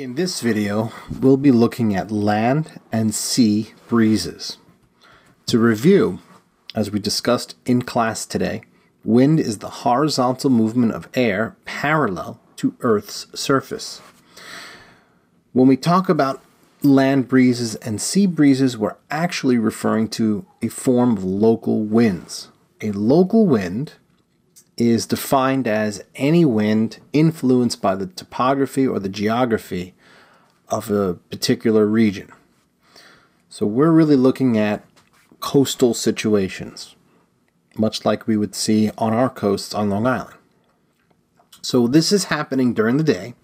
In this video, we'll be looking at land and sea breezes. To review, as we discussed in class today, wind is the horizontal movement of air parallel to Earth's surface. When we talk about land breezes and sea breezes, we're actually referring to a form of local winds. A local wind is defined as any wind influenced by the topography or the geography of a particular region. So we're really looking at coastal situations, much like we would see on our coasts on Long Island. So this is happening during the day,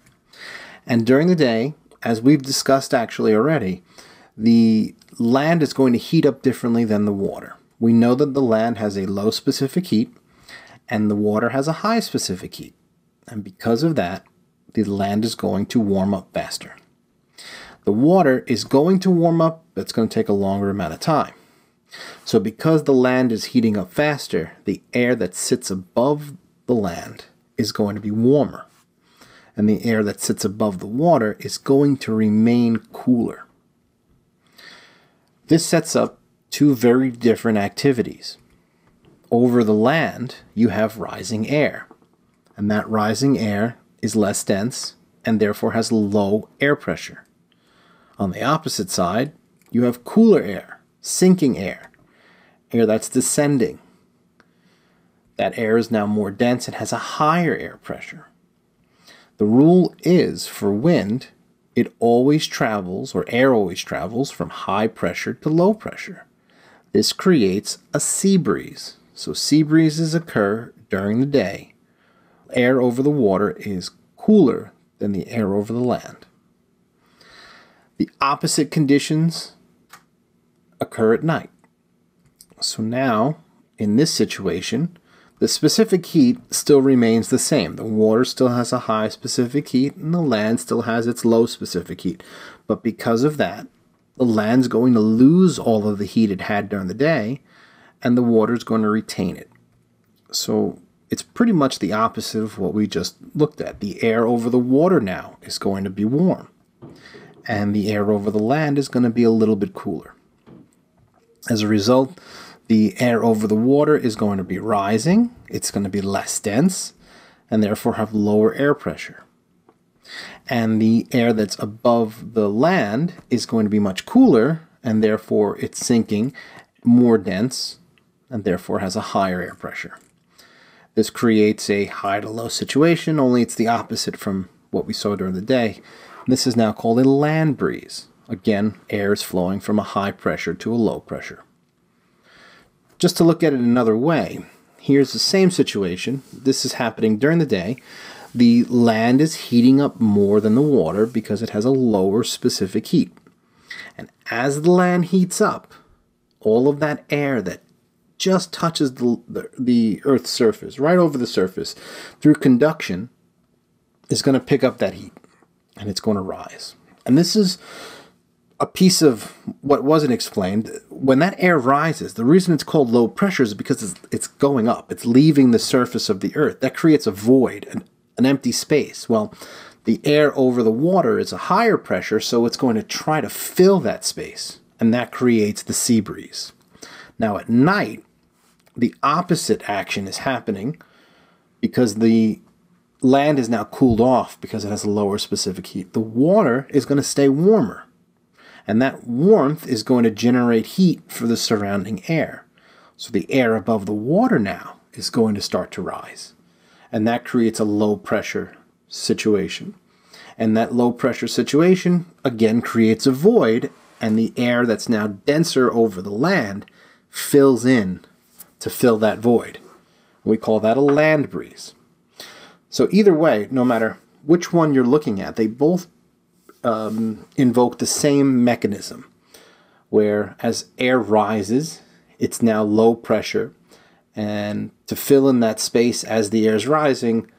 and during the day, as we've discussed actually already, the land is going to heat up differently than the water. We know that the land has a low specific heat and the water has a high specific heat. And because of that, the land is going to warm up faster. The water is going to warm up, it's going to take a longer amount of time. So, because the land is heating up faster, the air that sits above the land is going to be warmer. And the air that sits above the water is going to remain cooler. This sets up two very different activities over the land, you have rising air. And that rising air is less dense and therefore has low air pressure. On the opposite side, you have cooler air, sinking air, air that's descending. That air is now more dense and has a higher air pressure. The rule is for wind, it always travels, or air always travels, from high pressure to low pressure. This creates a sea breeze. So sea breezes occur during the day. Air over the water is cooler than the air over the land. The opposite conditions occur at night. So now, in this situation, the specific heat still remains the same. The water still has a high specific heat, and the land still has its low specific heat. But because of that, the land's going to lose all of the heat it had during the day, and the water is going to retain it. So it's pretty much the opposite of what we just looked at. The air over the water now is going to be warm, and the air over the land is going to be a little bit cooler. As a result, the air over the water is going to be rising, it's going to be less dense, and therefore have lower air pressure. And the air that's above the land is going to be much cooler, and therefore it's sinking more dense and therefore has a higher air pressure. This creates a high to low situation, only it's the opposite from what we saw during the day. This is now called a land breeze. Again, air is flowing from a high pressure to a low pressure. Just to look at it another way, here's the same situation. This is happening during the day. The land is heating up more than the water because it has a lower specific heat. And as the land heats up, all of that air that just touches the, the, the Earth's surface, right over the surface, through conduction, is going to pick up that heat and it's going to rise. And this is a piece of what wasn't explained. When that air rises, the reason it's called low pressure is because it's, it's going up, it's leaving the surface of the Earth. That creates a void, an, an empty space. Well, the air over the water is a higher pressure, so it's going to try to fill that space, and that creates the sea breeze. Now, at night, the opposite action is happening because the land is now cooled off because it has a lower specific heat. The water is going to stay warmer, and that warmth is going to generate heat for the surrounding air. So the air above the water now is going to start to rise, and that creates a low pressure situation. And that low pressure situation again creates a void, and the air that's now denser over the land fills in to fill that void. We call that a land breeze. So, either way, no matter which one you're looking at, they both um, invoke the same mechanism where as air rises, it's now low pressure, and to fill in that space as the air is rising,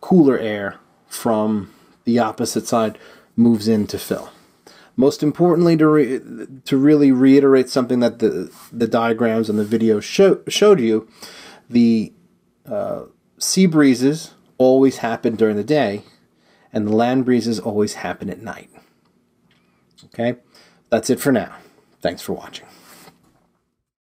cooler air from the opposite side moves in to fill. Most importantly, to, re- to really reiterate something that the, the diagrams and the video show, showed you, the uh, sea breezes always happen during the day, and the land breezes always happen at night. Okay, that's it for now. Thanks for watching.